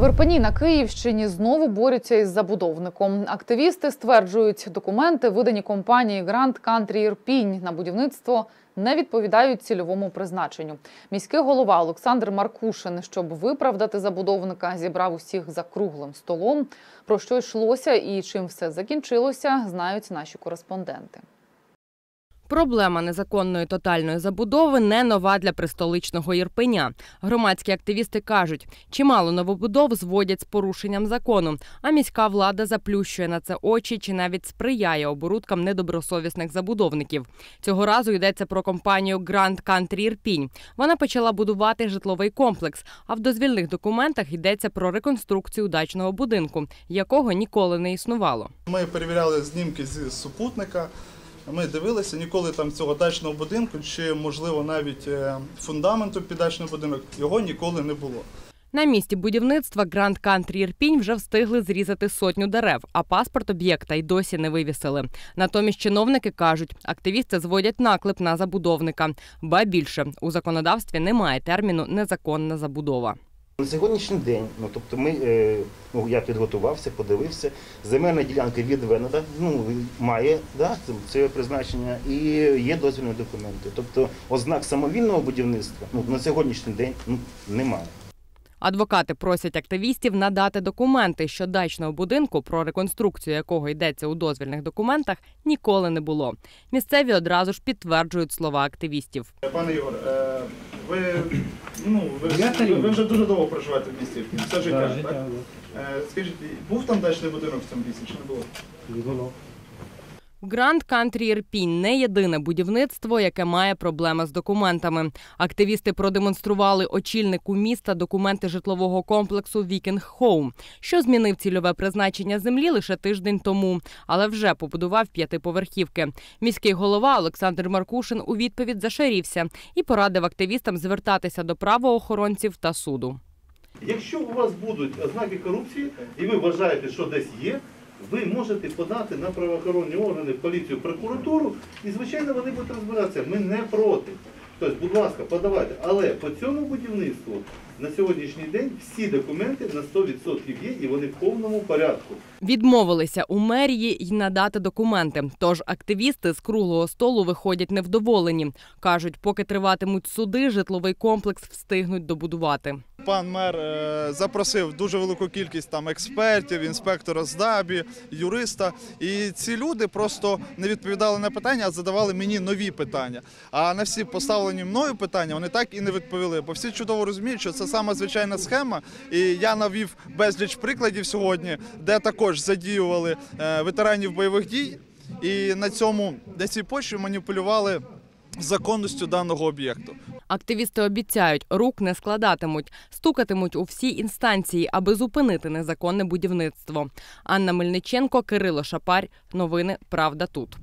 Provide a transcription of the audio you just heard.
В Ірпені на Київщині знову борються із забудовником. Активісти стверджують, документи, видані компанії Grand Country Ірпінь на будівництво, не відповідають цільовому призначенню. Міський голова Олександр Маркушин, щоб виправдати забудовника, зібрав усіх за круглим столом. Про що йшлося і чим все закінчилося, знають наші кореспонденти. Проблема незаконної тотальної забудови не нова для престоличного Єрпеня. Громадські активісти кажуть, чимало новобудов зводять з порушенням закону, а міська влада заплющує на це очі чи навіть сприяє оборудкам недобросовісних забудовників. Цього разу йдеться про компанію Grand Country Ірпінь. Вона почала будувати житловий комплекс. А в дозвільних документах йдеться про реконструкцію дачного будинку, якого ніколи не існувало. Ми перевіряли знімки з супутника. Ми дивилися, ніколи там цього дачного будинку, чи можливо навіть е, фундаменту під дачний будинок, його ніколи не було. На місці будівництва Grand Country Ірпінь вже встигли зрізати сотню дерев, а паспорт об'єкта й досі не вивісили. Натомість чиновники кажуть, активісти зводять наклеп на забудовника. Ба більше у законодавстві немає терміну незаконна забудова. На сьогоднішній день, ну тобто ми, е, ну я підготувався, подивився, земельна ділянка відведена, ну має да, це, це призначення і є дозвільні документи. Тобто ознак самовільного будівництва ну, на сьогоднішній день ну, немає. Адвокати просять активістів надати документи, що дачного будинку, про реконструкцію якого йдеться у дозвільних документах, ніколи не було. Місцеві одразу ж підтверджують слова активістів. Пане Ігор, е, ви, ну, ви, ви, ви вже дуже довго проживаєте в місті, все життя. так? Е, Скажіть, був там дачний будинок в цьому місці чи не було? Grand Country Ірпінь не єдине будівництво, яке має проблеми з документами. Активісти продемонстрували очільнику міста документи житлового комплексу Viking Home, що змінив цільове призначення землі лише тиждень тому, але вже побудував п'ятиповерхівки. Міський голова Олександр Маркушин у відповідь зашарівся і порадив активістам звертатися до правоохоронців та суду. Якщо у вас будуть ознаки корупції, і ви вважаєте, що десь є, ви можете подати на правоохоронні органи, поліцію, прокуратуру, і, звичайно, вони будуть розбиратися. Ми не проти. Тобто, будь ласка, подавайте. Але по цьому будівництву на сьогоднішній день всі документи на 100% є і вони в повному порядку. Відмовилися у мерії й надати документи. Тож активісти з круглого столу виходять невдоволені. кажуть, поки триватимуть суди, житловий комплекс встигнуть добудувати. Пан мер е, запросив дуже велику кількість там експертів, інспектора з ДАБІ, юриста. І ці люди просто не відповідали на питання, а задавали мені нові питання. А на всі поставлені мною питання вони так і не відповіли. Бо всі чудово розуміють, що це саме звичайна схема. І я навів безліч прикладів сьогодні, де також задіювали е, ветеранів бойових дій. І на цьому на цій почві маніпулювали законністю даного об'єкту. Активісти обіцяють, рук не складатимуть, стукатимуть у всі інстанції, аби зупинити незаконне будівництво. Анна Мельниченко, Кирило Шапарь. Новини Правда тут.